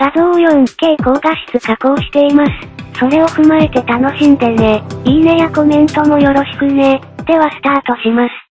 画像を 4K 高画質加工しています。それを踏まえて楽しんでね。いいねやコメントもよろしくね。ではスタートします。